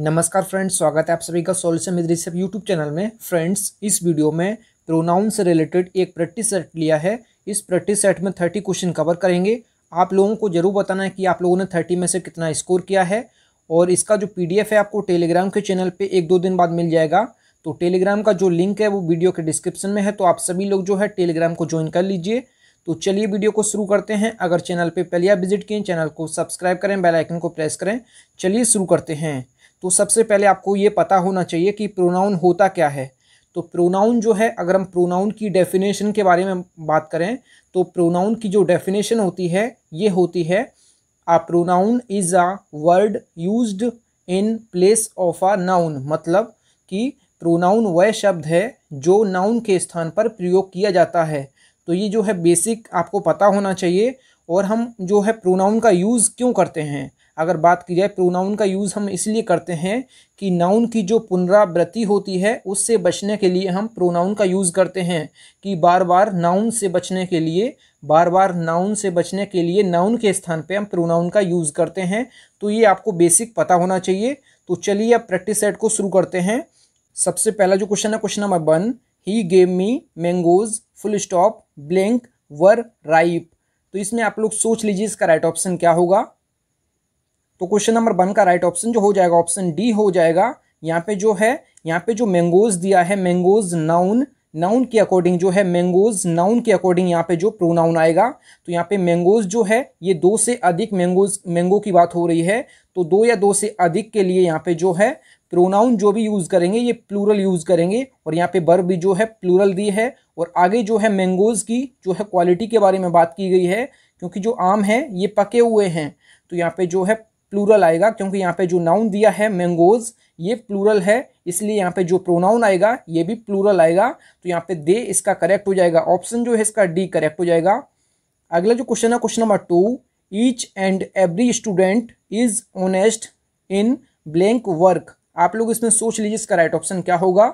नमस्कार फ्रेंड्स, स्वागत है आप सभी का सॉल्यूशन विद रिसेप यूट्यूब चैनल में। फ्रेंड्स, इस वीडियो में प्रोनाउन से रिलेटेड एक प्रैक्टिस सेट लिया है। इस प्रैक्टिस सेट में थर्टी क्वेश्चन कवर करेंगे। आप लोगों को ज़रूर बताना है कि आप लोगों ने थर्टी में से कितना स्कोर किया है। और इसका जो पी है आपको टेलीग्राम के चैनल पर एक दो दिन बाद मिल जाएगा। तो टेलीग्राम का जो लिंक है वो वीडियो के डिस्क्रिप्शन में है। तो आप सभी लोग जो है टेलीग्राम को ज्वाइन कर लीजिए। तो चलिए वीडियो को शुरू करते हैं। अगर चैनल पे पहले आप विज़िट किए चैनल को सब्सक्राइब करें बेल आइकन को प्रेस करें। चलिए शुरू करते हैं। तो सबसे पहले आपको ये पता होना चाहिए कि प्रोनाउन होता क्या है। तो प्रोनाउन जो है, अगर हम प्रोनाउन की डेफिनेशन के बारे में बात करें तो प्रोनाउन की जो डेफिनेशन होती है, ये होती है a pronoun is a word used in place of a noun मतलब कि प्रोनाउन वह शब्द है जो नाउन के स्थान पर प्रयोग किया जाता है। तो ये जो है बेसिक आपको पता होना चाहिए और हम जो है प्रोनाउन का यूज़ क्यों करते हैं। अगर बात की जाए, प्रोनाउन का यूज़ हम इसलिए करते हैं कि नाउन की जो पुनरावृत्ति होती है, उससे बचने के लिए हम प्रोनाउन का यूज़ करते हैं कि बार बार नाउन से बचने के लिए बार बार नाउन से बचने के लिए नाउन के स्थान पे हम प्रोनाउन का यूज़ करते हैं। तो ये आपको बेसिक पता होना चाहिए। तो चलिए अब प्रैक्टिस सेट को शुरू करते हैं। सबसे पहला जो क्वेश्चन है, question number one he gave me mangoes full stop blank were ripe तो इसमें आप लोग सोच लीजिए इसका राइट ऑप्शन क्या होगा। तो क्वेश्चन नंबर वन का राइट ऑप्शन जो हो जाएगा ऑप्शन डी हो जाएगा। यहाँ पे जो है, यहाँ पे जो मैंगोज दिया है मैंगोज नाउन नाउन के अकॉर्डिंग जो है मैंगोज नाउन के अकॉर्डिंग यहाँ पे जो प्रोनाउन आएगा। तो यहाँ पे मैंगोज जो है, ये दो से अधिक मैंगोज मैंगो की बात हो रही है। तो दो या दो से अधिक के लिए यहाँ पे जो है प्रोनाउन जो भी यूज़ करेंगे, ये प्लूरल यूज़ करेंगे। और यहाँ पे बर भी जो है प्लूरल दी है। और आगे जो है मैंगोज़ की जो है क्वालिटी के बारे में बात की गई है। क्योंकि जो आम है, ये पके हुए हैं। तो यहाँ पे जो है प्लूरल आएगा, क्योंकि यहाँ पे जो नाउन दिया है मैंगोज़ ये प्लूरल है, इसलिए यहाँ पे जो प्रोनाउन आएगा, ये भी प्लूरल आएगा। तो यहाँ पे दे इसका करेक्ट हो जाएगा ऑप्शन जो है इसका डी करेक्ट हो जाएगा। अगला जो क्वेश्चन है question number two each and every student is honest in blank work आप लोग इसमें सोच लीजिए इसका राइट ऑप्शन क्या होगा।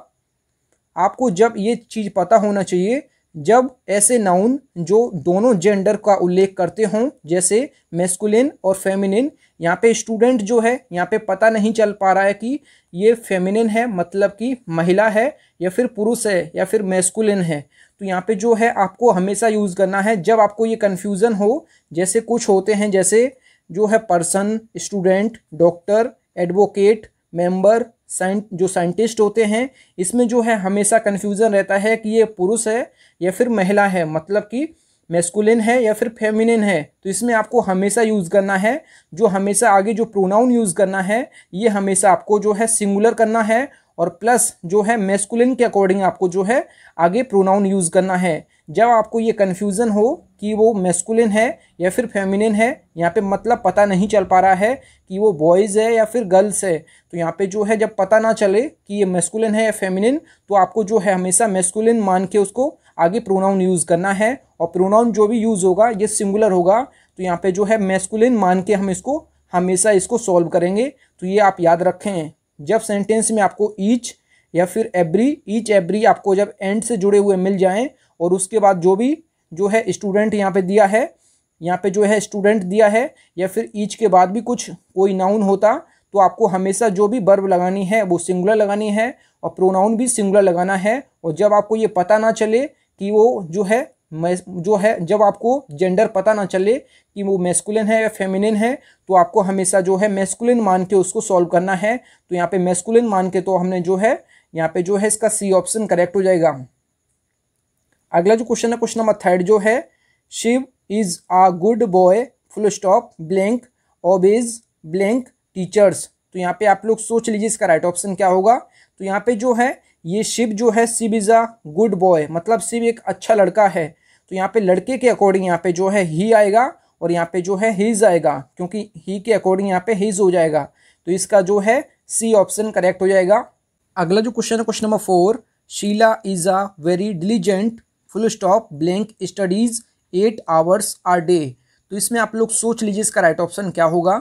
आपको जब ये चीज़ पता होना चाहिए, जब ऐसे नाउन जो दोनों जेंडर का उल्लेख करते हों, जैसे मेस्कुलिन और फेमिनिन यहाँ पे स्टूडेंट जो है, यहाँ पे पता नहीं चल पा रहा है कि ये फेमिनिन है मतलब कि महिला है या फिर पुरुष है या फिर मेस्कुलिन है। तो यहाँ पे जो है, आपको हमेशा यूज़ करना है। जब आपको ये कन्फ्यूज़न हो, जैसे कुछ होते हैं, जैसे जो है person student doctor advocate member Cyient जो साइंटिस्ट होते हैं, इसमें जो है हमेशा कन्फ्यूज़न रहता है कि ये पुरुष है या फिर महिला है। मतलब कि मेस्कुलिन है या फिर फेमिनिन है तो इसमें आपको हमेशा यूज़ करना है। जो हमेशा आगे जो प्रोनाउन यूज़ करना है, ये हमेशा आपको जो है सिंगुलर करना है और प्लस जो है मेस्कुलिन के अकॉर्डिंग आपको जो है आगे प्रोनाउन यूज़ करना है। जब आपको ये कन्फ्यूज़न हो कि वो मेस्कुलिन है या फिर फेमिनिन है, यहाँ पे मतलब पता नहीं चल पा रहा है कि वो बॉयज़ है या फिर गर्ल्स है तो यहाँ पे जो है जब पता ना चले कि ये मेस्कुलिन है या फेमिनिन तो आपको जो है हमेशा मेस्कुलिन मान के उसको आगे प्रोनाउन यूज़ करना है। और प्रोनाउन जो भी यूज़ होगा, ये सिंगुलर होगा तो यहाँ पे जो है मेस्कुलिन मान के हम इसको हमेशा इसको सॉल्व करेंगे। तो ये आप याद रखें, जब सेंटेंस में आपको ईच या फिर एवरी ईच एवरी आपको जब एंड से जुड़े हुए मिल जाएँ, और उसके बाद जो भी, जो है स्टूडेंट यहाँ पे दिया है, यहाँ पे जो है स्टूडेंट दिया है, या फिर ईच के बाद भी कुछ कोई नाउन होता तो आपको हमेशा जो भी बर्ब लगानी है, वो सिंगुलर लगानी है, और प्रोनाउन भी सिंगुलर लगाना है, और जब आपको ये पता ना चले कि वो जो है जो है, जब आपको जेंडर पता ना चले कि वो मेस्कुलिन है या फेमिनिन है तो आपको हमेशा जो है मेस्कुलिन मान के उसको सॉल्व करना है। तो यहाँ पे मेस्कुलिन मान के तो हमने जो है, यहाँ पे जो है इसका सी ऑप्शन करेक्ट हो जाएगा। अगला जो क्वेश्चन है क्वेश्चन नंबर थर्ड जो है Shiv is a good boy full stop blank obeys blank teachers तो यहाँ पे आप लोग सोच लीजिए इसका राइट ऑप्शन क्या होगा। तो यहाँ पे जो है, ये शिव जो है Shiv is a good boy मतलब शिव एक अच्छा लड़का है। तो यहाँ पे लड़के के अकॉर्डिंग यहाँ पे जो है ही आएगा और यहाँ पे जो है हीज आएगा, क्योंकि ही के अकॉर्डिंग यहाँ पे हीज हो जाएगा। तो इसका जो है सी ऑप्शन करेक्ट हो जाएगा। अगला जो क्वेश्चन है question number four Sheela is a very diligent full stop blank studies eight hours are day तो इसमें आप लोग सोच लीजिए इसका राइट ऑप्शन क्या होगा।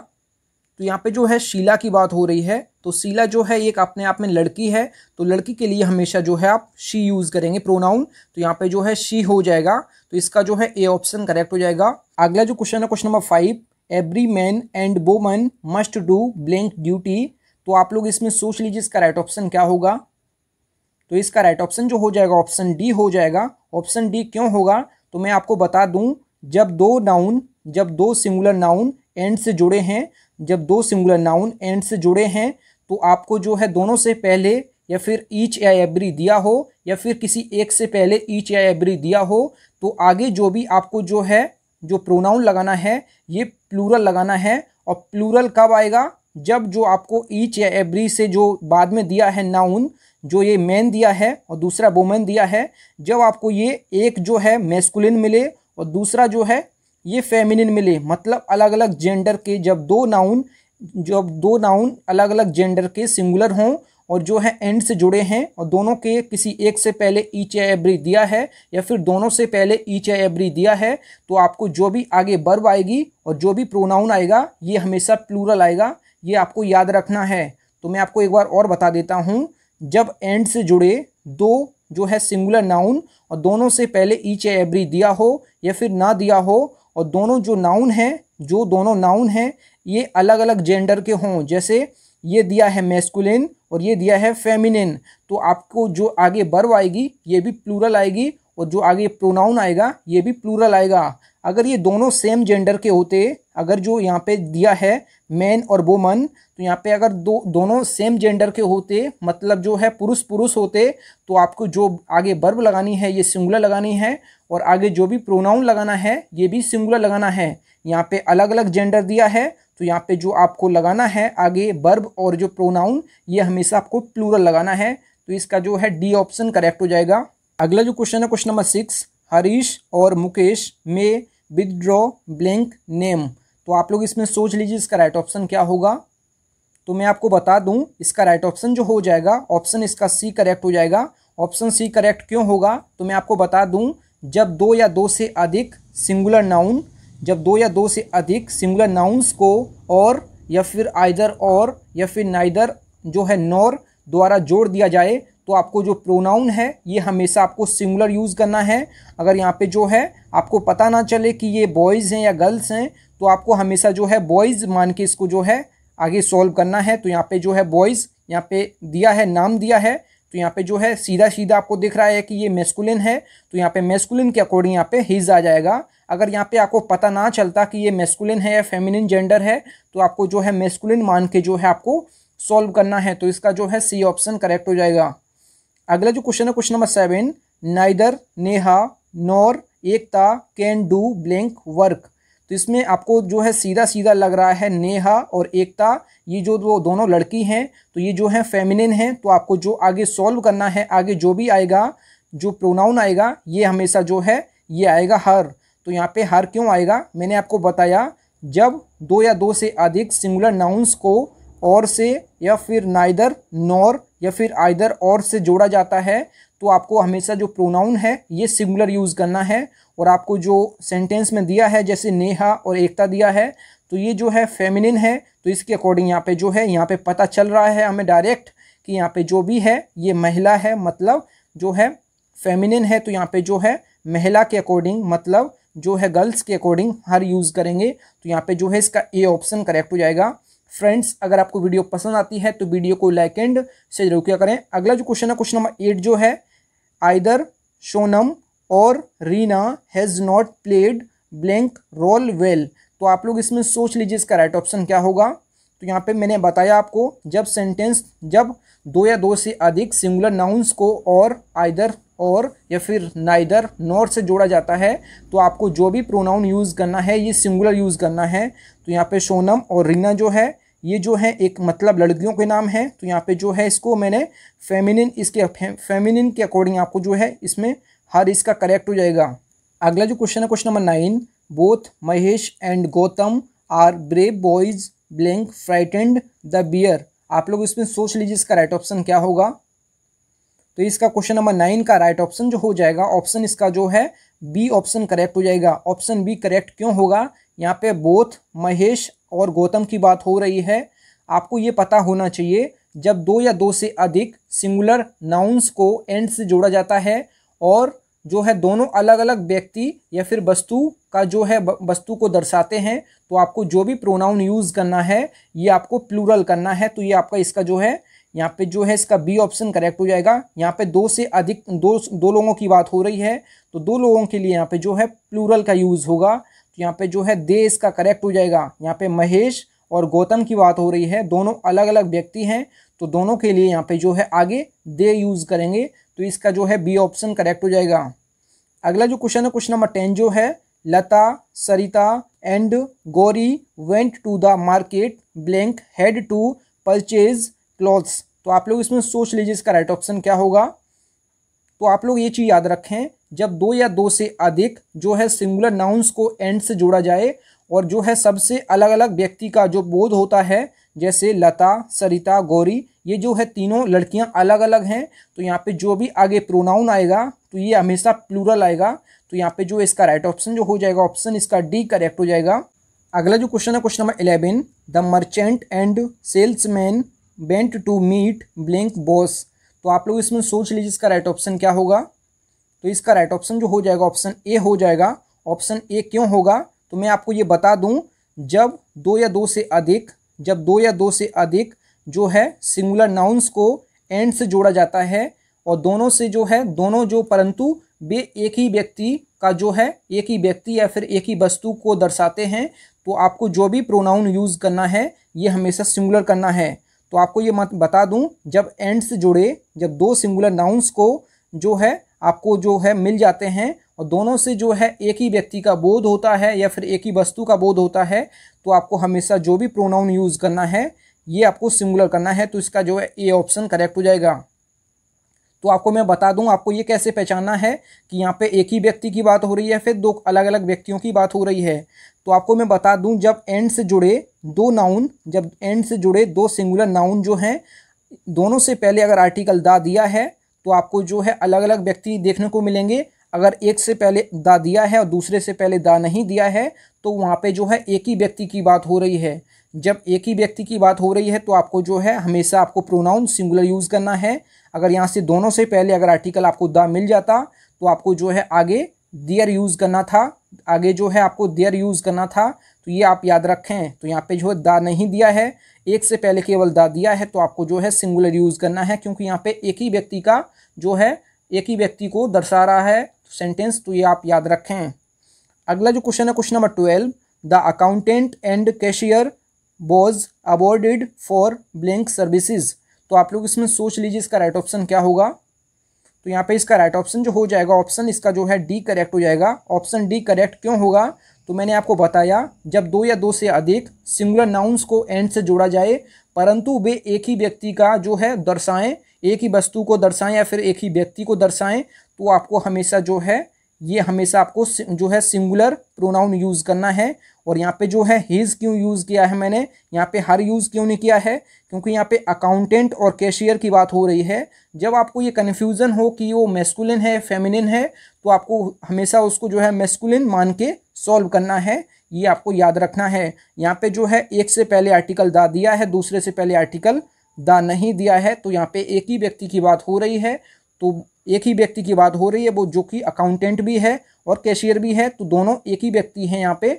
तो यहाँ पे जो है शीला की बात हो रही है तो शीला जो है एक अपने आप में लड़की है तो लड़की के लिए हमेशा जो है आप शी यूज़ करेंगे प्रोनाउन तो यहाँ पे जो है शी हो जाएगा तो इसका जो है ए ऑप्शन करेक्ट हो जाएगा। अगला जो क्वेश्चन है question number five every man and woman must do blank duty तो आप लोग इसमें सोच लीजिए इसका राइट ऑप्शन क्या होगा। तो इसका राइट ऑप्शन जो हो जाएगा ऑप्शन डी हो जाएगा। ऑप्शन डी क्यों होगा तो मैं आपको बता दूँ, जब दो नाउन जब दो सिंगुलर नाउन एंड से जुड़े हैं जब दो सिंगुलर नाउन एंड से जुड़े हैं तो आपको जो है दोनों से पहले या फिर ईच या एवरी दिया हो, या फिर किसी एक से पहले ईच या एवरी दिया हो तो आगे जो भी आपको जो है, जो प्रोनाउन लगाना है, ये प्लूरल लगाना है, और प्लूरल कब आएगा? जब जो आपको ईच या एवरी से जो बाद में दिया है नाउन जो ये मैन दिया है और दूसरा वोमेन दिया है, जब आपको ये एक जो है मेस्कुलिन मिले और दूसरा जो है ये फेमिनिन मिले। मतलब अलग अलग जेंडर के जब दो नाउन जब दो नाउन अलग अलग जेंडर के सिंगुलर हों और जो है एंड से जुड़े हैं और दोनों के किसी एक से पहले ईच या एवरी दिया है या फिर दोनों से पहले ईच या एवरी दिया है तो आपको जो भी आगे बर्ब आएगी और जो भी प्रोनाउन आएगा, ये हमेशा प्लूरल आएगा। ये आपको याद रखना है। तो मैं आपको एक बार और बता देता हूँ। जब एंड से जुड़े दो जो है सिंगुलर नाउन और दोनों से पहले ईच या एवरी दिया हो या फिर ना दिया हो और दोनों जो नाउन हैं, जो दोनों नाउन हैं, ये अलग अलग जेंडर के हों। जैसे ये दिया है मेस्कुलिन और ये दिया है फेमिनिन तो आपको जो आगे बर्व आएगी, ये भी प्लूरल आएगी और जो आगे प्रोनाउन आएगा, ये भी प्लूरल आएगा। अगर ये दोनों सेम जेंडर के होते अगर जो यहाँ पे दिया है मैन और वोमन तो यहाँ पे अगर दो, दोनों सेम जेंडर के होते मतलब जो है पुरुष पुरुष होते तो आपको जो आगे बर्ब लगानी है, ये सिंगुलर लगानी है, और आगे जो भी प्रोनाउन लगाना है, ये भी सिंगुलर लगाना है। यहाँ पे अलग अलग जेंडर दिया है तो यहाँ पे जो आपको लगाना है आगे बर्ब और जो प्रोनाउन ये हमेशा आपको प्लूरल लगाना है तो इसका जो है डी ऑप्शन करेक्ट हो जाएगा। अगला जो क्वेश्चन है क्वेश्चन नंबर सिक्स हरीश और मुकेश में विदड्रॉ ब्लैंक नेम तो आप लोग इसमें सोच लीजिए इसका राइट ऑप्शन क्या होगा। तो मैं आपको बता दूँ, इसका राइट ऑप्शन जो हो जाएगा ऑप्शन इसका सी करेक्ट हो जाएगा। ऑप्शन सी करेक्ट क्यों होगा तो मैं आपको बता दूँ, जब दो या दो से अधिक सिंगुलर नाउन जब दो या दो से अधिक सिंगुलर नाउन्स को और, या फिर आइदर और या फिर नाइदर जो है नॉर द्वारा जोड़ दिया जाए तो आपको जो प्रोनाउन है, ये हमेशा आपको सिंगुलर यूज़ करना है। अगर यहाँ पे जो है, आपको पता ना चले कि ये बॉयज़ हैं या गर्ल्स हैं तो आपको हमेशा जो है बॉयज़ मान के इसको जो है आगे सॉल्व करना है। तो यहाँ पे जो है बॉयज़ यहाँ पे दिया है, नाम दिया है। तो यहाँ पे जो है सीधा सीधा आपको दिख रहा है कि ये मेस्कुलिन है। तो यहाँ पे मेस्कुलिन के अकॉर्डिंग यहाँ पे हिज आ जाएगा। अगर यहाँ पे आपको पता ना चलता कि ये मेस्कुलिन है या फेमिनिन जेंडर है तो आपको जो है मेस्कुलिन मान के जो है आपको सॉल्व करना है। तो इसका जो है सी ऑप्शन करेक्ट हो जाएगा। अगला जो क्वेश्चन है question number seven neither Neha nor Ekta can do blank work तो इसमें आपको जो है सीधा सीधा लग रहा है नेहा और एकता। ये जो दो दोनों लड़की हैं तो ये जो है फेमिनिन हैं तो आपको जो आगे सॉल्व करना है, आगे जो भी आएगा, जो प्रोनाउन आएगा, ये हमेशा जो है, ये आएगा हर। तो यहाँ पे हर क्यों आएगा? मैंने आपको बताया, जब दो या दो से अधिक सिंगुलर नाउन्स को और से या फिर नाइदर नॉर या फिर आइदर और से जोड़ा जाता है तो आपको हमेशा जो प्रोनाउन है, ये सिंगुलर यूज़ करना है। और आपको जो सेंटेंस में दिया है, जैसे नेहा और एकता दिया है तो ये जो है फेमिनिन है तो इसके अकॉर्डिंग यहाँ पे जो है, यहाँ पे पता चल रहा है हमें डायरेक्ट कि यहाँ पे जो भी है, ये महिला है मतलब जो है फेमिनिन है तो यहाँ पे जो है महिला के अकॉर्डिंग मतलब जो है गर्ल्स के अकॉर्डिंग हर यूज़ करेंगे तो यहाँ पे जो है इसका ए ऑप्शन करेक्ट हो जाएगा। फ्रेंड्स अगर आपको वीडियो पसंद आती है तो वीडियो को लाइक एंड से ज़रूर किया करें। अगला जो क्वेश्चन है क्वेश्चन नंबर एट जो है आइदर सोनम और Reena has not played blank role well तो आप लोग इसमें सोच लीजिए इसका राइट ऑप्शन क्या होगा। तो यहाँ पे मैंने बताया आपको, जब सेंटेंस जब दो या दो से अधिक सिंगुलर नाउन्स को और आइदर और या फिर नाइदर नॉर से जोड़ा जाता है तो आपको जो भी प्रोनाउन यूज़ करना है, ये सिंगुलर यूज़ करना है। तो यहाँ पे सोनम और रीना जो है, ये जो है एक मतलब लड़कियों के नाम है। तो यहाँ पे जो है इसको मैंने फेमिनिन इसके फेमिनिन के अकॉर्डिंग आपको जो है इसमें हर इसका करेक्ट हो जाएगा। अगला जो क्वेश्चन है question number nine both Mahesh and Gautam are brave boys blank frightened the bear आप लोग इसमें सोच लीजिए इसका राइट ऑप्शन क्या होगा। तो इसका क्वेश्चन नंबर नाइन का राइट ऑप्शन जो हो जाएगा ऑप्शन इसका जो है बी ऑप्शन करेक्ट हो जाएगा। ऑप्शन बी करेक्ट क्यों होगा? यहाँ पे बोथ महेश और गौतम की बात हो रही है। आपको ये पता होना चाहिए, जब दो या दो से अधिक सिंगुलर नाउन्स को एंड से जोड़ा जाता है और जो है दोनों अलग अलग व्यक्ति या फिर वस्तु का जो है वस्तु को दर्शाते हैं तो आपको जो भी प्रोनाउन यूज़ करना है, ये आपको प्लूरल करना है तो ये आपका इसका जो है, यहाँ पे जो है इसका बी ऑप्शन करेक्ट हो जाएगा। यहाँ पे दो से अधिक, दो दो लोगों की बात हो रही है तो दो लोगों के लिए यहाँ पे जो है प्लूरल का यूज़ होगा। तो यहाँ पे जो है दे इसका करेक्ट हो जाएगा। यहाँ पे महेश और गौतम की बात हो रही है, दोनों अलग अलग व्यक्ति हैं तो दोनों के लिए यहाँ पे जो है आगे दे यूज़ करेंगे। तो इसका जो है बी ऑप्शन करेक्ट हो जाएगा। अगला जो क्वेश्चन है क्वेश्चन नंबर टेन जो है, Lata, Sarita and Gauri went to the market blank had to purchase clothes तो आप लोग इसमें सोच लीजिए इसका राइट ऑप्शन क्या होगा। तो आप लोग ये चीज़ याद रखें, जब दो या दो से अधिक जो है सिंगुलर नाउन्स को एंड से जोड़ा जाए और जो है सबसे अलग अलग व्यक्ति का जो बोध होता है जैसे लता, सरिता, गौरी, ये जो है तीनों लड़कियाँ अलग अलग हैं। तो यहाँ पे जो भी आगे प्रोनाउन आएगा तो ये हमेशा प्लूरल आएगा। तो यहाँ पे जो इसका राइट ऑप्शन जो हो जाएगा ऑप्शन इसका डी करेक्ट हो जाएगा। अगला जो क्वेश्चन है question number eleven the merchant and salesman went to meet blank boss तो आप लोग इसमें सोच लीजिए, इसका राइट ऑप्शन क्या होगा। तो इसका राइट ऑप्शन जो हो जाएगा ऑप्शन ए हो जाएगा। ऑप्शन ए क्यों होगा? तो मैं आपको ये बता दूँ, जब दो या दो से अधिक जब दो या दो से अधिक जो है सिंगुलर नाउन्स को एंड से जोड़ा जाता है और दोनों से जो है, दोनों जो परंतु वे एक ही व्यक्ति का जो है, एक ही व्यक्ति या फिर एक ही वस्तु को दर्शाते हैं तो आपको जो भी प्रोनाउन यूज़ करना है, ये हमेशा सिंगुलर करना है। तो आपको ये मत बता दूँ, जब एंड से जुड़े, जब दो सिंगुलर नाउन्स को जो है आपको जो है मिल जाते हैं और दोनों से जो है एक ही व्यक्ति का बोध होता है या फिर एक ही वस्तु का बोध होता है तो आपको हमेशा जो भी प्रोनाउन यूज़ करना है, ये आपको सिंगुलर करना है तो इसका जो है ए ऑप्शन करेक्ट हो जाएगा। तो आपको मैं बता दूँ, आपको ये कैसे पहचानना है कि यहाँ पे एक ही व्यक्ति की बात हो रही है फिर दो अलग अलग व्यक्तियों की बात हो रही है? तो आपको मैं बता दूँ, जब एंड से जुड़े दो नाउन जब एंड से जुड़े दो सिंगुलर नाउन जो हैं, दोनों से पहले अगर आर्टिकल दा दिया है तो आपको जो है अलग अलग व्यक्ति देखने को मिलेंगे। अगर एक से पहले दा दिया है और दूसरे से पहले दा नहीं दिया है तो वहाँ पे जो है एक ही व्यक्ति की बात हो रही है। जब एक ही व्यक्ति की बात हो रही है तो आपको जो है हमेशा आपको प्रोनाउन सिंगुलर यूज़ करना है। अगर यहाँ से दोनों से पहले अगर आर्टिकल आपको दा मिल जाता तो आपको जो है आगे दियर यूज़ करना था। आगे जो है आपको देयर यूज़ करना था तो ये आप याद रखें तो यहाँ पे जो है दा नहीं दिया है, एक से पहले केवल दा दिया है तो आपको जो है सिंगुलर यूज़ करना है, क्योंकि यहाँ पे एक ही व्यक्ति का जो है, एक ही व्यक्ति को दर्शा रहा है सेंटेंस तो ये आप याद रखें। अगला जो क्वेश्चन है question number twelve the accountant and cashier was awarded for blank services तो आप लोग इसमें सोच लीजिए, इसका राइट ऑप्शन क्या होगा? तो यहाँ पे इसका राइट ऑप्शन जो हो जाएगा ऑप्शन इसका जो है डी करेक्ट हो जाएगा। ऑप्शन डी करेक्ट क्यों होगा? तो मैंने आपको बताया, जब दो या दो से अधिक सिंगुलर नाउन्स को एंड से जोड़ा जाए, परंतु वे एक ही व्यक्ति का जो है दर्शाएँ, एक ही वस्तु को दर्शाएँ या फिर एक ही व्यक्ति को दर्शाएँ तो आपको हमेशा जो है, ये हमेशा आपको जो है सिंगुलर प्रोनाउन यूज़ करना है। और यहाँ पे जो है हिज क्यों यूज़ किया है मैंने, यहाँ पे हर यूज़ क्यों नहीं किया है, क्योंकि यहाँ पे अकाउंटेंट और कैशियर की बात हो रही है। जब आपको ये कन्फ्यूज़न हो कि वो मेस्कुलिन है फेमिनिन है तो आपको हमेशा उसको जो है मेस्कुलिन मान के सॉल्व करना है, ये आपको याद रखना है। यहाँ पे जो है, एक से पहले आर्टिकल दा दिया है, दूसरे से पहले आर्टिकल दा नहीं दिया है। तो यहाँ पे एक ही व्यक्ति की बात हो रही है तो एक ही व्यक्ति की बात हो रही है, वो जो कि अकाउंटेंट भी है और कैशियर भी है तो दोनों एक ही व्यक्ति हैं यहाँ पे।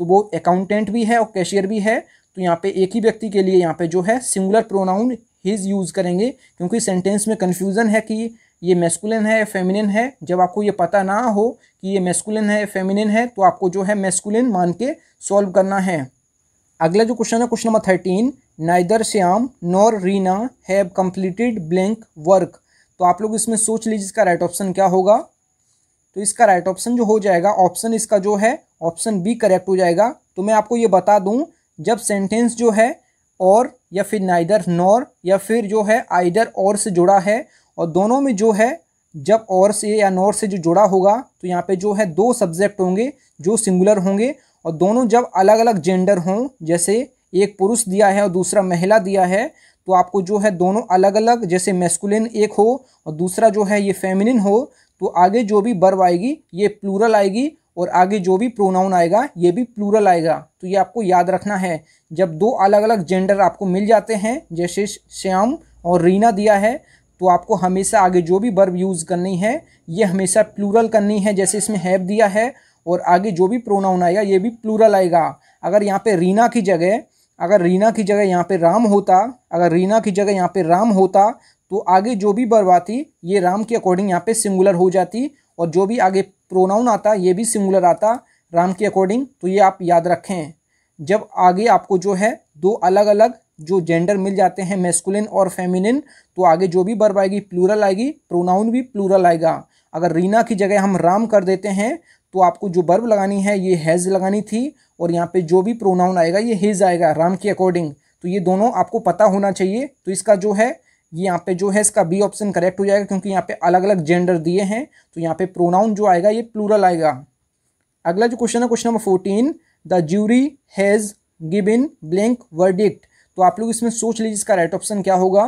तो वो अकाउंटेंट भी है और कैशियर भी है तो यहाँ पे एक ही व्यक्ति के लिए यहाँ पे जो है सिंगुलर प्रोनाउन हिज यूज़ करेंगे, क्योंकि सेंटेंस में कन्फ्यूज़न है कि ये मेस्कुलिन है फेमिनिन है। जब आपको ये पता ना हो कि ये मेस्कुलिन है फेमिनिन है तो आपको जो है मेस्कुलिन मान के सॉल्व करना है। अगला जो क्वेश्चन है question number thirteen neither Shyam nor Reena have completed blank work तो आप लोग इसमें सोच लीजिए, इसका राइट ऑप्शन क्या होगा? तो इसका राइट ऑप्शन जो हो जाएगा ऑप्शन इसका जो है ऑप्शन बी करेक्ट हो जाएगा। तो मैं आपको ये बता दूँ, जब सेंटेंस जो है और या फिर नाइदर नॉर या फिर जो है आइडर और से जुड़ा है और दोनों में जो है, जब और से या नॉर से जो जुड़ा होगा तो यहाँ पे जो है दो सब्जेक्ट होंगे जो सिंगुलर होंगे और दोनों जब अलग अलग जेंडर हों, जैसे एक पुरुष दिया है और दूसरा महिला दिया है तो आपको जो है दोनों अलग अलग जैसे मेस्कुलिन एक हो और दूसरा जो है ये फेमिनिन हो तो आगे जो भी बर्व आएगी, ये प्लूरल आएगी और आगे जो भी प्रोनाउन आएगा, ये भी प्लूरल आएगा। तो ये आपको याद रखना है, जब दो अलग अलग जेंडर आपको मिल जाते हैं, जैसे श्याम और रीना दिया है तो आपको हमेशा आगे जो भी बर्ब यूज़ करनी है, ये हमेशा प्लूरल करनी है, जैसे इसमें हैव दिया है, और आगे जो भी प्रोनाउन आएगा, ये भी प्लूरल आएगा। अगर यहाँ पे रीना की जगह, अगर रीना की जगह यहाँ पे राम होता, अगर रीना की जगह यहाँ पे राम होता तो आगे जो भी बर्ब आती, ये राम के अकॉर्डिंग यहाँ पे सिंगुलर हो जाती, और जो भी आगे प्रोनाउन आता, ये भी सिंगुलर आता, राम के अकॉर्डिंग तो ये आप याद रखें। जब आगे आपको जो है दो अलग अलग जो जेंडर मिल जाते हैं मेस्कुलिन और फेमिनिन तो आगे जो भी बर्ब आएगी प्लूरल आएगी प्रोनाउन भी प्लूरल आएगा। अगर रीना की जगह हम राम कर देते हैं तो आपको जो बर्ब लगानी है, ये हैज़ लगानी थी, और यहाँ पे जो भी प्रोनाउन आएगा, ये हिज आएगा, राम के अकॉर्डिंग तो ये दोनों आपको पता होना चाहिए। तो इसका जो है, ये यहाँ पे जो है, इसका बी ऑप्शन करेक्ट हो जाएगा, क्योंकि यहाँ पे अलग अलग जेंडर दिए हैं। तो यहाँ पे प्रोनाउन जो आएगा, ये प्लूरल आएगा। अगला जो क्वेश्चन है question number fourteen the jury has given blank verdict तो आप लोग इसमें सोच लीजिए इसका राइट ऑप्शन क्या होगा।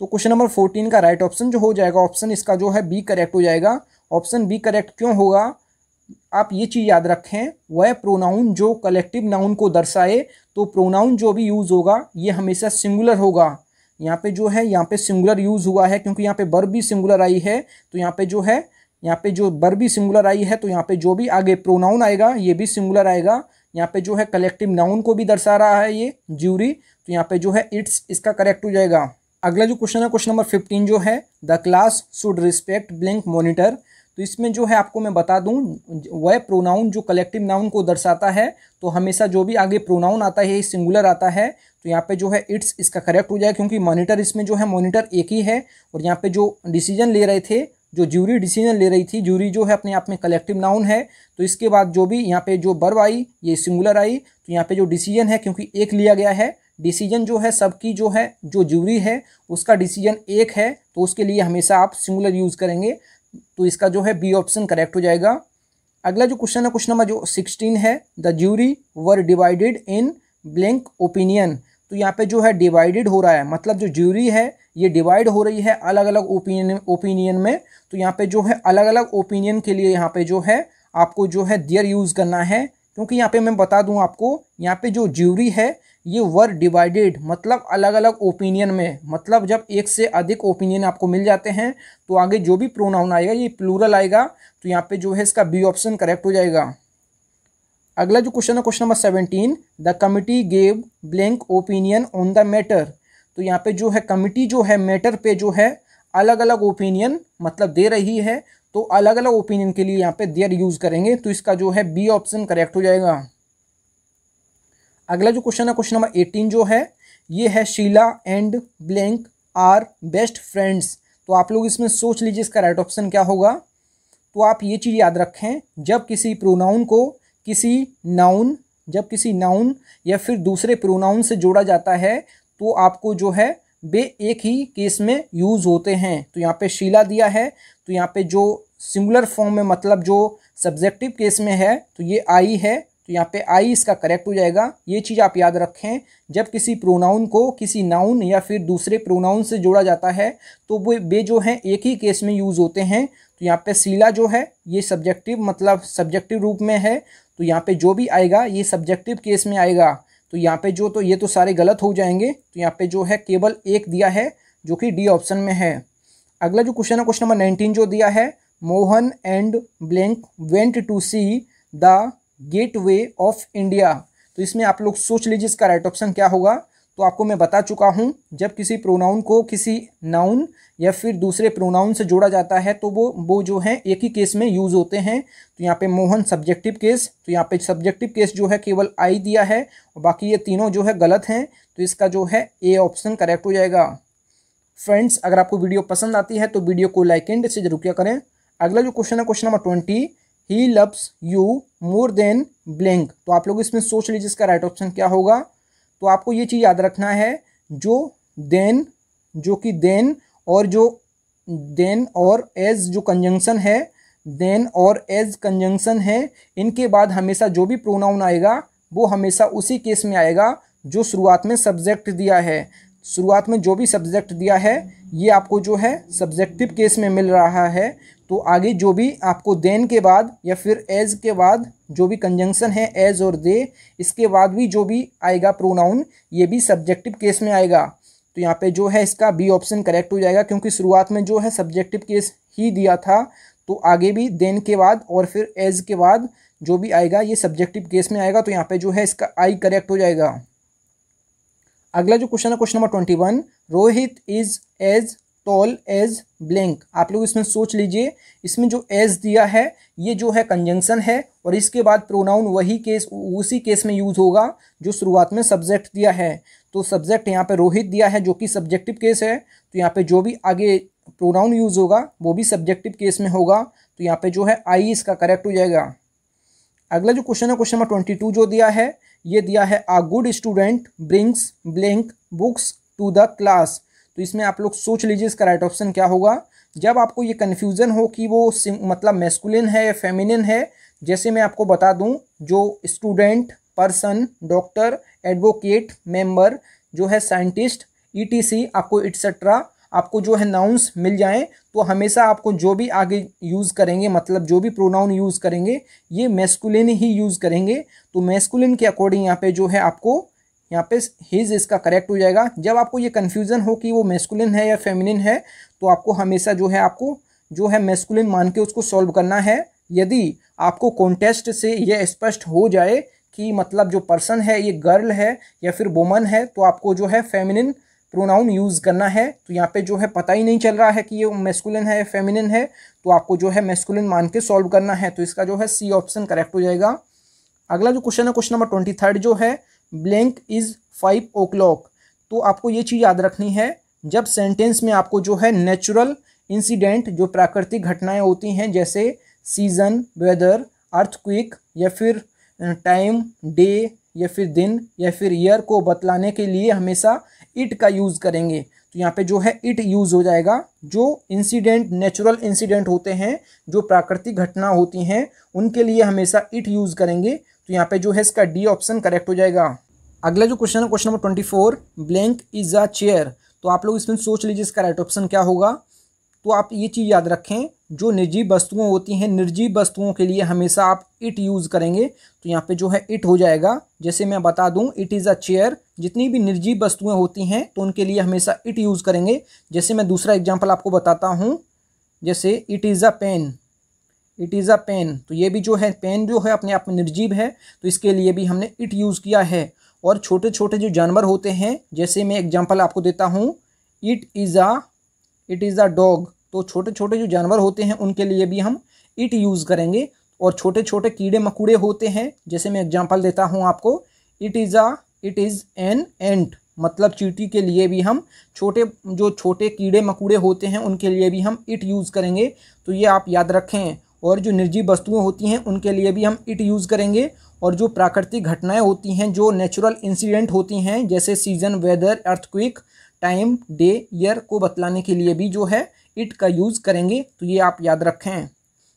तो क्वेश्चन नंबर फोर्टीन का राइट ऑप्शन जो हो जाएगा ऑप्शन इसका जो है बी करेक्ट हो जाएगा। ऑप्शन बी करेक्ट क्यों होगा? आप ये चीज़ याद रखें, वह प्रोनाउन जो कलेक्टिव नाउन को दर्शाए तो प्रोनाउन जो भी यूज़ होगा, ये हमेशा सिंगुलर होगा। यहाँ पे जो है, यहाँ पे सिंगुलर यूज़ हुआ है, क्योंकि यहाँ पे बर भी सिंगुलर आई है तो यहाँ पे जो है, यहाँ पे जो बर भी सिंगुलर आई है तो यहाँ पे जो भी आगे प्रोनाउन आएगा, ये भी सिंगुलर आएगा। यहाँ पे जो है कलेक्टिव नाउन को भी दर्शा रहा है ये ज्यूरी तो यहाँ पे जो है इट्स इसका करेक्ट हो जाएगा। अगला जो क्वेश्चन है क्वेश्चन नंबर फिफ्टीन जो है the class should respect blank monitor तो इसमें जो है आपको मैं बता दूँ, वह प्रोनाउन जो कलेक्टिव नाउन को दर्शाता है तो हमेशा जो भी आगे प्रोनाउन आता है सिंगुलर आता है। तो यहाँ पे जो है इट्स इसका करेक्ट हो जाए क्योंकि मॉनिटर इसमें जो है मॉनिटर एक ही है। और यहाँ पे जो डिसीज़न ले रहे थे जो ज्यूरी डिसीज़न ले रही थी ज्यूरी जो है अपने आप में कलेक्टिव नाउन है तो इसके बाद जो भी यहाँ पे जो बर्व आई, ये सिंगुलर आई तो यहाँ पे जो डिसीज़न है, क्योंकि एक लिया गया है डिसीज़न जो है सबकी जो है, जो ज्यूरी है, उसका डिसीज़न एक है तो उसके लिए हमेशा आप सिंगुलर यूज़ करेंगे तो इसका जो है बी ऑप्शन करेक्ट हो जाएगा। अगला जो क्वेश्चन है क्वेश्चन नंबर जो सिक्सटीन है the jury were divided in blank opinion तो यहाँ पे जो है डिवाइडेड हो रहा है मतलब जो ज्यूरी है, ये डिवाइड हो रही है अलग अलग ओपिनियन ओपिनियन में। तो यहाँ पे जो है अलग अलग ओपिनियन के लिए यहाँ पे जो है आपको जो है दियर यूज़ करना है। क्योंकि यहाँ पे मैं बता दूँ आपको, यहाँ पे जो ज्यूरी है, ये वर डिवाइडेड मतलब अलग अलग ओपिनियन में मतलब जब एक से अधिक ओपिनियन आपको मिल जाते हैं तो आगे जो भी प्रोनाउन आएगा, ये प्लूरल आएगा। तो यहाँ पे जो है इसका बी ऑप्शन करेक्ट हो जाएगा। अगला जो क्वेश्चन है question number seventeen the committee gave blank opinion on the matter तो यहाँ पे जो है कमिटी जो है मैटर पे जो है अलग अलग ओपिनियन मतलब दे रही है तो अलग अलग ओपिनियन के लिए यहाँ पे देयर यूज़ करेंगे तो इसका जो है बी ऑप्शन करेक्ट हो जाएगा। अगला जो क्वेश्चन है क्वेश्चन नंबर एटीन जो है, ये है Sheela and blank are best friends तो आप लोग इसमें सोच लीजिए, इसका राइट ऑप्शन क्या होगा? तो आप ये चीज़ याद रखें, जब किसी प्रोनाउन को किसी नाउन जब किसी नाउन या फिर दूसरे प्रोनाउन से जोड़ा जाता है तो आपको जो है वे एक ही केस में यूज़ होते हैं। तो यहाँ पे शीला दिया है तो यहाँ पे जो सिंगुलर फॉर्म में मतलब जो सब्जेक्टिव केस में है तो ये आई है तो यहाँ पे आई इसका करेक्ट हो जाएगा। ये चीज़ आप याद रखें, जब किसी प्रोनाउन को किसी नाउन या फिर दूसरे प्रोनाउन से जोड़ा जाता है तो वो वे जो हैं, एक ही केस में यूज़ होते हैं। तो यहाँ पे सीला जो है, ये सब्जेक्टिव मतलब सब्जेक्टिव रूप में है तो यहाँ पे जो भी आएगा, ये सब्जेक्टिव केस में आएगा। तो यहाँ पे जो तो ये तो सारे गलत हो जाएँगे। तो यहाँ पे जो है, केवल एक दिया है, जो कि डी ऑप्शन में है। अगला जो क्वेश्चन है क्वेश्चन नंबर नाइनटीन जो दिया है, Mohan and blank went to see the gateway of India तो इसमें आप लोग सोच लीजिए इसका राइट ऑप्शन क्या होगा। तो आपको मैं बता चुका हूँ, जब किसी प्रोनाउन को किसी नाउन या फिर दूसरे प्रोनाउन से जोड़ा जाता है तो वो वो जो है, एक ही केस में यूज़ होते हैं। तो यहाँ पे मोहन सब्जेक्टिव केस तो यहाँ पे सब्जेक्टिव केस जो है, केवल आई दिया है, और बाकी ये तीनों जो है, गलत हैं। तो इसका जो है ए ऑप्शन करेक्ट हो जाएगा। फ्रेंड्स अगर आपको वीडियो पसंद आती है तो वीडियो को लाइक एंड से ज़रूर क्या करें। अगला जो क्वेश्चन है question number twenty he loves you more than blank तो आप लोग इसमें सोच लीजिए, इसका राइट ऑप्शन क्या होगा? तो आपको ये चीज़ याद रखना है, जो देन जो कि देन और जो देन और एज जो कंजंक्शन है देन और एज कंजंक्शन है, इनके बाद हमेशा जो भी प्रोनाउन आएगा, वो हमेशा उसी केस में आएगा, जो शुरुआत में सब्जेक्ट दिया है। शुरुआत में जो भी सब्जेक्ट दिया है, ये आपको जो है सब्जेक्टिव केस में मिल रहा है। तो आगे जो भी आपको देन के बाद या फिर एज के बाद जो भी कंजंक्शन है एज और दे इसके बाद भी जो भी आएगा प्रोनाउन ये भी सब्जेक्टिव केस में आएगा। तो यहाँ पे जो है इसका बी ऑप्शन करेक्ट हो जाएगा, क्योंकि शुरुआत में जो है सब्जेक्टिव केस ही दिया था। तो आगे भी देन के बाद और फिर एज के बाद जो भी आएगा, ये सब्जेक्टिव केस में आएगा। तो यहाँ पे जो है इसका आई करेक्ट हो जाएगा। अगला जो क्वेश्चन है, question number twenty one, Rohit is as tall as blank. आप लोग इसमें सोच लीजिए, इसमें जो एज दिया है, ये जो है कंजंक्शन है, और इसके बाद प्रोनाउन वही केस उसी केस में यूज़ होगा, जो शुरुआत में सब्जेक्ट दिया है। तो सब्जेक्ट यहाँ पे रोहित दिया है, जो कि सब्जेक्टिव केस है तो यहाँ पे जो भी आगे प्रोनाउन यूज़ होगा, वो भी सब्जेक्टिव केस में होगा तो यहाँ पे जो है आई इसका करेक्ट हो जाएगा। अगला जो क्वेश्चन है, क्वेश्चन नंबर ट्वेंटी टू जो दिया है ये दिया है a good student brings blank books to the class तो इसमें आप लोग सोच लीजिए इसका राइट ऑप्शन क्या होगा। जब आपको ये कन्फ्यूज़न हो कि वो मतलब मेस्कुलिन है या फेमिनिन है, जैसे मैं आपको बता दूँ, जो student person doctor advocate member जो है साइंटिस्ट ईटीसी आपको इट्सट्रा आपको जो है नाउन्स मिल जाएँ तो हमेशा आपको जो भी आगे यूज़ करेंगे मतलब जो भी प्रोनाउन यूज़ करेंगे, ये मेस्कुलिन ही यूज़ करेंगे। तो मेस्कुलिन के अकॉर्डिंग यहाँ पे जो है आपको, यहाँ पे हिज इसका करेक्ट हो जाएगा। जब आपको ये कन्फ्यूज़न हो कि वो मेस्कुलिन है या फेमिनिन है तो आपको हमेशा जो है आपको, जो है मेस्कुलिन मान के उसको सॉल्व करना है। यदि आपको कॉन्टेस्ट से यह स्पष्ट हो जाए कि मतलब जो पर्सन है, ये गर्ल है या फिर वुमन है तो आपको जो है फेमिनिन प्रोनाउन यूज़ करना है तो यहाँ पे जो है पता ही नहीं चल रहा है कि ये मेस्कुलिन है फेमिनिन है तो आपको जो है मेस्कुलिन मान के सॉल्व करना है तो इसका जो है सी ऑप्शन करेक्ट हो जाएगा। अगला जो क्वेश्चन है क्वेश्चन नंबर ट्वेंटी थर्ड जो है blank is five o'clock तो आपको ये चीज़ याद रखनी है, जब सेंटेंस में आपको जो है नेचुरल इंसिडेंट जो प्राकृतिक घटनाएँ होती हैं, जैसे सीज़न वेदर अर्थक्विक या फिर टाइम डे या फिर दिन, या फिर ईयर को बतलाने के लिए हमेशा इट का यूज़ करेंगे। तो यहाँ पे जो है इट यूज़ हो जाएगा, जो इंसिडेंट नेचुरल इंसिडेंट होते हैं, जो प्राकृतिक घटना होती हैं, उनके लिए हमेशा इट यूज़ करेंगे। तो यहाँ पे जो है इसका डी ऑप्शन करेक्ट हो जाएगा। अगला जो क्वेश्चन है question number twenty four blank is a chair तो आप लोग इसमें सोच लीजिए इसका राइट ऑप्शन क्या होगा। तो आप ये चीज़ याद रखें जो निर्जीव वस्तुएँ होती हैं, निर्जीव वस्तुओं के लिए हमेशा आप इट यूज़ करेंगे तो यहाँ पे जो है इट हो जाएगा। जैसे मैं बता दूँ इट इज़ अ चेयर जितनी भी निर्जीव वस्तुएँ होती हैं तो उनके लिए हमेशा इट यूज़ करेंगे। जैसे मैं दूसरा एग्ज़ाम्पल आपको बताता हूँ, जैसे it is a pen it is a pen तो ये भी जो है पेन जो है अपने आप में निर्जीव है तो इसके लिए भी हमने इट यूज़ किया है। और छोटे छोटे जो जानवर होते हैं, जैसे मैं एग्ज़ाम्पल आपको देता हूँ it is a it is a dog तो छोटे छोटे जो जानवर होते हैं, उनके लिए भी हम इट यूज़ करेंगे। और छोटे छोटे कीड़े मकूड़े होते हैं, जैसे मैं एग्जांपल देता हूँ आपको it is a it is an ant मतलब चीटी के लिए भी हम छोटे, जो छोटे कीड़े मकूड़े होते हैं, उनके लिए भी हम इट यूज़ करेंगे। तो ये आप याद रखें, और जो निर्जीव वस्तुएँ होती हैं, उनके लिए भी हम इट यूज़ करेंगे। और जो प्राकृतिक घटनाएँ होती हैं, जो नेचुरल इंसिडेंट होती हैं, जैसे season weather earthquake time day year को बतलाने के लिए भी जो है इट का यूज़ करेंगे तो ये आप याद रखें।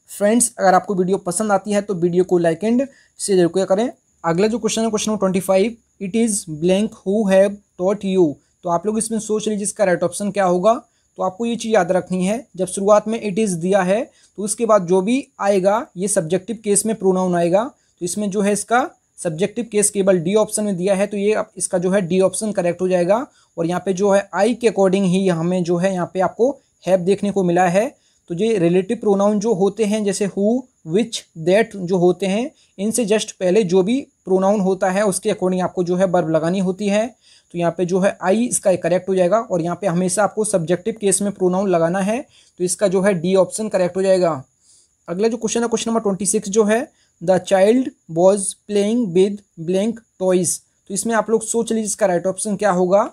फ्रेंड्स अगर आपको वीडियो पसंद आती है तो वीडियो को लाइक एंड शेयर करें। अगला जो क्वेश्चन है question number twenty five it is blank who have taught you तो आप लोग इसमें सोच लीजिए, इसका राइट ऑप्शन क्या होगा। तो आपको ये चीज़ याद रखनी है, जब शुरुआत में इट इज़ दिया है तो उसके बाद जो भी आएगा, ये सब्जेक्टिव केस में प्रोनाउन आएगा। तो इसमें जो है इसका सब्जेक्टिव केस केवल डी ऑप्शन में दिया है तो ये इसका जो है डी ऑप्शन करेक्ट हो जाएगा। और यहाँ पे जो है आई के अकॉर्डिंग ही हमें जो है, यहाँ पे आपको हैव देखने को मिला है तो ये रिलेटिव प्रोनाउन जो होते हैं, जैसे हु विच दैट जो होते हैं, इनसे जस्ट पहले जो भी प्रोनाउन होता है, उसके अकॉर्डिंग आपको जो है बर्ब लगानी होती है। तो यहाँ पे जो है आई इसका करेक्ट हो जाएगा, और यहाँ पे हमेशा आपको सब्जेक्टिव केस में प्रोनाउन लगाना है तो इसका जो है डी ऑप्शन करेक्ट हो जाएगा। अगला जो क्वेश्चन है क्वेश्चन नंबर ट्वेंटी सिक्स जो है the child was playing with blank toys तो इसमें आप लोग सोच लीजिए इसका राइट ऑप्शन क्या होगा।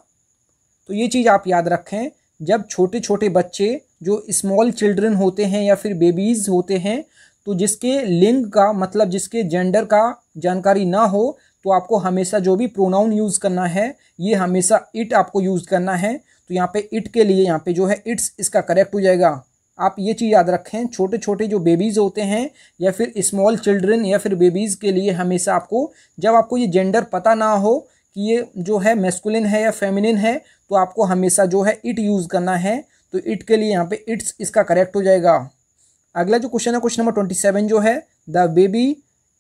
तो ये चीज़ आप याद रखें जब छोटे छोटे बच्चे जो स्मॉल चिल्ड्रन होते हैं या फिर बेबीज़ होते हैं तो जिसके लिंग का मतलब जिसके जेंडर का जानकारी ना हो तो आपको हमेशा जो भी प्रोनाउन यूज़ करना है, ये हमेशा इट आपको यूज़ करना है। तो यहाँ पे इट के लिए यहाँ पे जो है इट्स इसका करेक्ट हो जाएगा। आप ये चीज़ याद रखें छोटे छोटे जो बेबीज़ होते हैं या फिर स्मॉल चिल्ड्रन या फिर बेबीज़ के लिए हमेशा आपको, जब आपको ये जेंडर पता ना हो कि ये जो है मेस्कुलिन है या फेमिनिन है तो आपको हमेशा जो है इट यूज़ करना है तो इट के लिए यहाँ पे इट्स इसका करेक्ट हो जाएगा। अगला जो क्वेश्चन है क्वेश्चन नंबर ट्वेंटी सेवन जो है the baby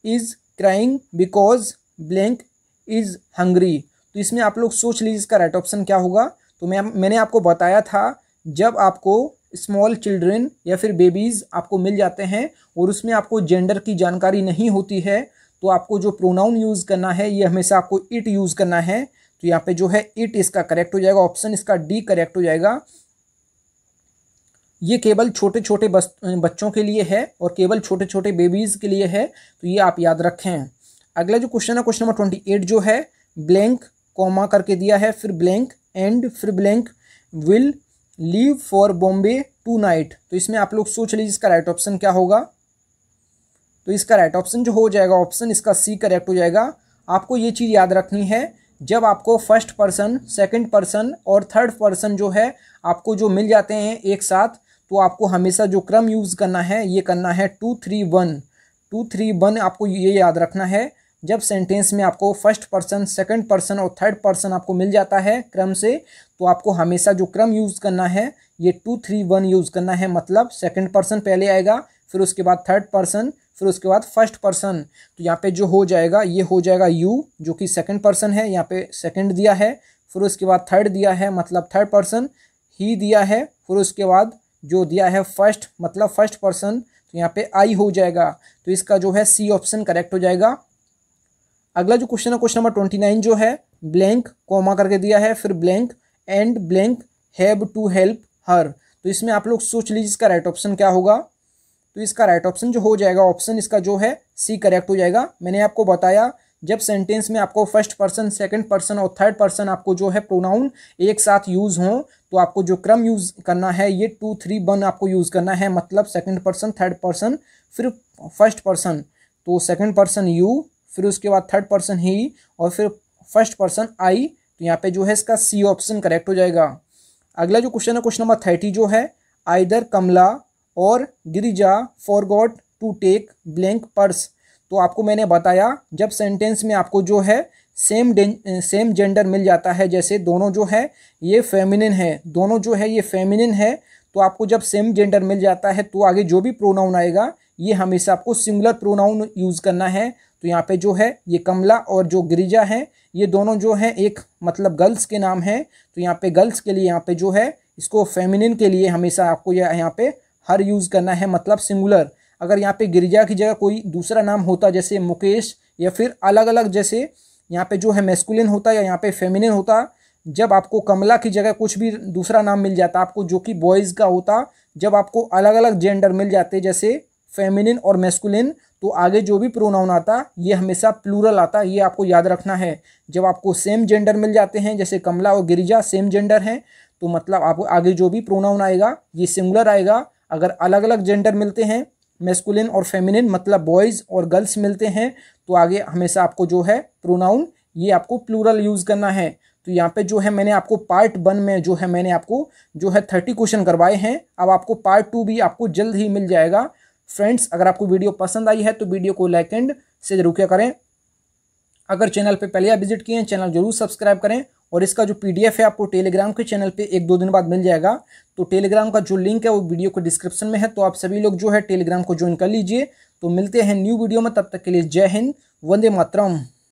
is crying because blank is hungry तो इसमें आप लोग सोच लीजिए इसका राइट ऑप्शन क्या होगा। तो मैं, मैंने आपको बताया था, जब आपको स्मॉल चिल्ड्रन या फिर बेबीज़ आपको मिल जाते हैं, और उसमें आपको जेंडर की जानकारी नहीं होती है तो आपको जो प्रोनाउन यूज़ करना है, ये हमेशा आपको इट यूज़ करना है। तो यहाँ पे जो है इट इसका करेक्ट हो जाएगा ऑप्शन इसका डी करेक्ट हो जाएगा। ये केवल छोटे छोटे बच्चों के लिए है और केवल छोटे छोटे बेबीज़ के लिए है तो ये आप याद रखें। अगला जो क्वेश्चन है क्वेश्चन नंबर ट्वेंटी एट जो है ब्लैंक कॉमा करके दिया है, फिर ब्लैंक एंड फिर blank will leave for Bombay tonight तो इसमें आप लोग सोच लीजिए इसका राइट ऑप्शन क्या होगा। तो इसका राइट ऑप्शन जो हो जाएगा ऑप्शन इसका सी करेक्ट हो जाएगा। आपको ये चीज़ याद रखनी है, जब आपको फ़र्स्ट पर्सन सेकंड पर्सन और थर्ड पर्सन जो है, आपको जो मिल जाते हैं एक साथ तो आपको हमेशा जो क्रम यूज़ करना है, ये करना है two three one two three one आपको ये याद रखना है, जब सेंटेंस में आपको फ़र्स्ट पर्सन सेकंड पर्सन और थर्ड पर्सन आपको मिल जाता है क्रम से तो आपको हमेशा जो क्रम यूज़ करना है, ये टू थ्री वन यूज़ करना है। मतलब सेकंड पर्सन पहले आएगा, फिर उसके बाद थर्ड पर्सन फिर उसके बाद फ़र्स्ट पर्सन तो यहाँ पे जो हो जाएगा, ये हो जाएगा यू जो कि सेकंड पर्सन है, यहाँ पे सेकंड दिया है, फिर उसके बाद थर्ड दिया है मतलब थर्ड पर्सन ही दिया है, फिर उसके बाद जो दिया है फ़र्स्ट मतलब फ़र्स्ट पर्सन तो यहाँ पे आई हो जाएगा तो इसका जो है सी ऑप्शन करेक्ट हो जाएगा। अगला जो क्वेश्चन है क्वेश्चन नंबर ट्वेंटी नाइन जो है ब्लैंक कोमा करके दिया है, फिर blank and blank have to help her तो इसमें आप लोग सोच लीजिए इसका राइट ऑप्शन क्या होगा। तो इसका राइट ऑप्शन जो हो जाएगा ऑप्शन इसका जो है सी करेक्ट हो जाएगा। मैंने आपको बताया, जब सेंटेंस में आपको फ़र्स्ट पर्सन सेकंड पर्सन और थर्ड पर्सन आपको जो है प्रोनाउन एक साथ यूज़ हो तो आपको जो क्रम यूज़ करना है, ये टू थ्री वन आपको यूज़ करना है मतलब सेकंड पर्सन थर्ड पर्सन फिर फ़र्स्ट पर्सन तो सेकंड पर्सन यू फिर उसके बाद थर्ड पर्सन ही और फिर फ़र्स्ट पर्सन आई तो यहाँ पे जो है इसका सी ऑप्शन करेक्ट हो जाएगा। अगला जो क्वेश्चन है क्वेश्चन नंबर थर्टी जो है आइदर कमला और Girija forgot to take blank purse तो आपको मैंने बताया, जब सेंटेंस में आपको जो है सेम सेम जेंडर मिल जाता है, जैसे दोनों जो है, ये फेमिनिन है, दोनों जो है, ये फेमिनिन है तो आपको जब सेम जेंडर मिल जाता है तो आगे जो भी प्रोनाउन आएगा, ये हमेशा आपको सिंगुलर प्रोनाउन यूज़ करना है। तो यहाँ पे जो है, ये कमला और जो गिरिजा है, ये दोनों जो है, एक मतलब गर्ल्स के नाम है। तो यहाँ पे गर्ल्स के लिए यहाँ पे जो है, इसको फेमिनिन के लिए हमेशा आपको यहाँ पे हर यूज़ करना है मतलब सिंगुलर अगर यहाँ पे गिरिजा की जगह कोई दूसरा नाम होता, जैसे मुकेश, या फिर अलग अलग जैसे यहाँ पे जो है मेस्कुलिन होता, या यहाँ पे फेमिनिन होता, जब आपको कमला की जगह कुछ भी दूसरा नाम मिल जाता, आपको जो कि बॉयज़ का होता, जब आपको अलग अलग जेंडर मिल जाते, जैसे फेमिनिन और मेस्कुलिन तो आगे जो भी प्रोनाउन आता, ये हमेशा प्लूरल आता, ये आपको याद रखना है। जब आपको सेम जेंडर मिल जाते हैं, जैसे कमला और गिरिजा सेम जेंडर हैं तो मतलब आपको आगे जो भी प्रोनाउन आएगा, ये सिंगुलर आएगा अगर अलग अलग जेंडर मिलते हैं मेस्कुलिन और फेमिनिन मतलब बॉयज़ और गर्ल्स मिलते हैं तो आगे हमेशा आपको जो है प्रोनाउन ये आपको प्लूरल यूज़ करना है। तो यहाँ पे जो है मैंने आपको पार्ट वन में जो है मैंने आपको जो है थर्टी क्वेश्चन करवाए हैं। अब आपको पार्ट टू भी आपको जल्द ही मिल जाएगा। फ्रेंड्स अगर आपको वीडियो पसंद आई है तो वीडियो को लाइक एंड से ज़रूर क्या करें। अगर चैनल पे पहले आप विज़िट किए हैं चैनल ज़रूर सब्सक्राइब करें और इसका जो पीडीएफ है आपको टेलीग्राम के चैनल पे एक दो दिन बाद मिल जाएगा। तो टेलीग्राम का जो लिंक है वो वीडियो को डिस्क्रिप्शन में है। तो आप सभी लोग जो है टेलीग्राम को ज्वाइन कर लीजिए। तो मिलते हैं न्यू वीडियो में। तब तक के लिए जय हिंद, वंदे मातरम।